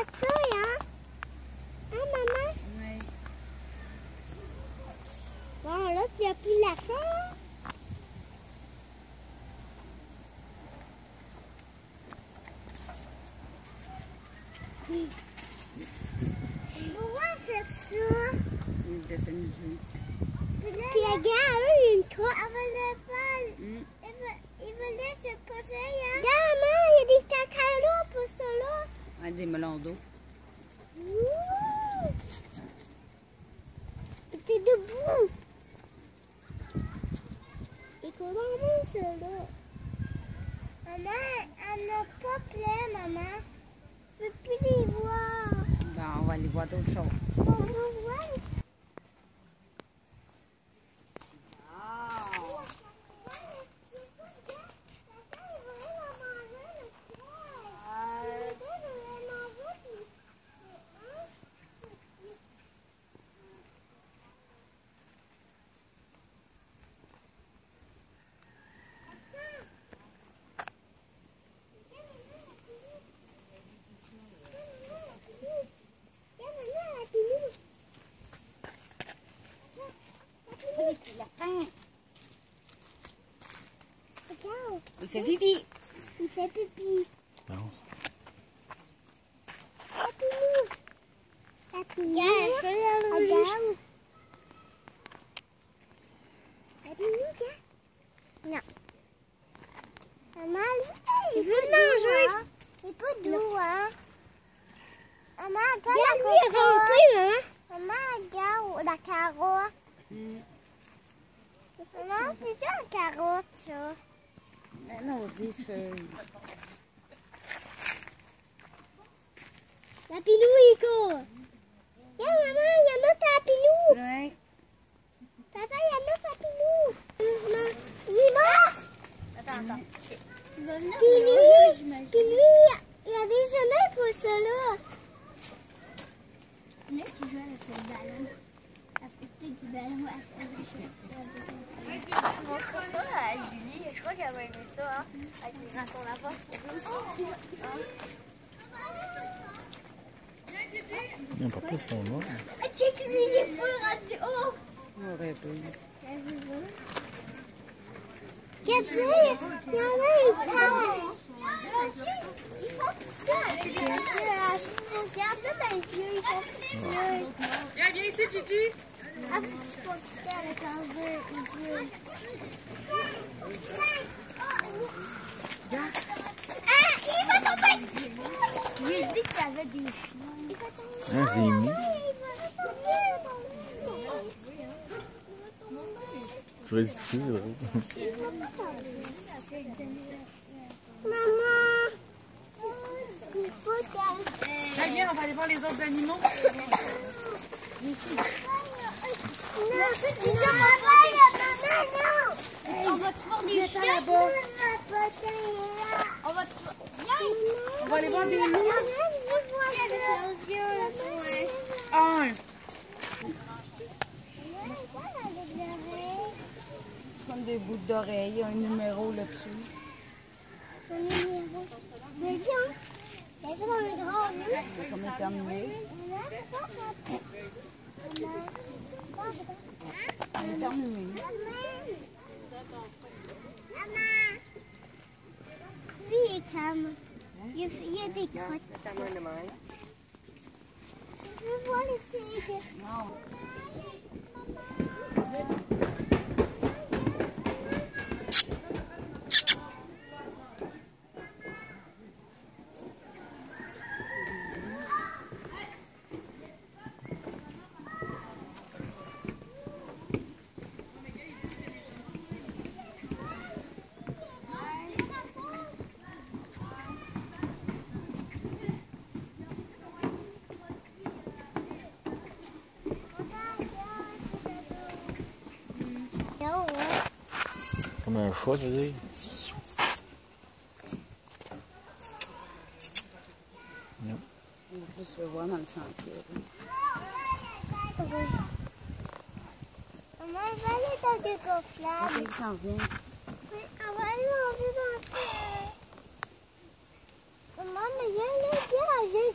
la feuille, hein? Hein, maman? Oui. Bon, là, il n'y a plus la feuille. Pourquoi faire ça? Il veut s'amuser. Puis regarde, eux, il y a une croix. Elle veut pas. Hum. Il veut, il veut laisser se poser, hein? Regarde, maman, il y a des cacalos pour ça, là. D'eau. Ouh! T'es debout. Et comment on ça là? Maman, elle n'a pas plein, maman. Je peux plus les voir? Ben, on va aller voir d'autres choses. On va voir. Fait pipi. il fait pipi. Non. Tapinou, regarde. Non. Maman, il veut manger? C'est pas doux, hein. Maman, pas la carotte. Maman, regarde la carotte. Maman, c'est ça la carotte, ça. Ben non, des feuilles. Tapinou, il court. Tiens, maman, il y en a tapinou. Oui. Papa, il y en a tapinou. Il est mort. Attends, attends. Puis lui, puis lui, il a déjeuné pour ça, là. Là, tu joues avec le ballon. Affecté du ballon Tu montres ça à Julie, je crois qu'elle va aimer ça, hein, avec les. Il n'y a pas de fond noir. Check lui, il est full pu. Regardez, il y en a, il tombe. Monsieur, il faut ça. Regarde les yeux, ils font ça. Viens, viens ici, Gigi. Ah, tu il va tomber. J'ai dit qu'il y avait des. Tu. Maman. On va aller voir les autres animaux. Non, c'est une maman, il y a maman, non. On va te faire des chiens? On va te faire... On va aller voir des loups. Un. Comme des bouts d'oreilles, il y a un numéro là-dessus. Mais bien, c'est comme un grand nœud. C'est comme éternué. Éternué. Lui, il est calme. Il y a, il y a des crottes. Je veux Comme un chat, tu veux dire. On peut se voir dans le sentier. Maman, va aller dans des gonflables. il s'en vient. Oui, elle va aller manger dans le. Maman, mais viens là, viens, viens,